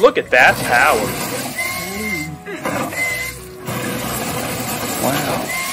Look at that power. Wow.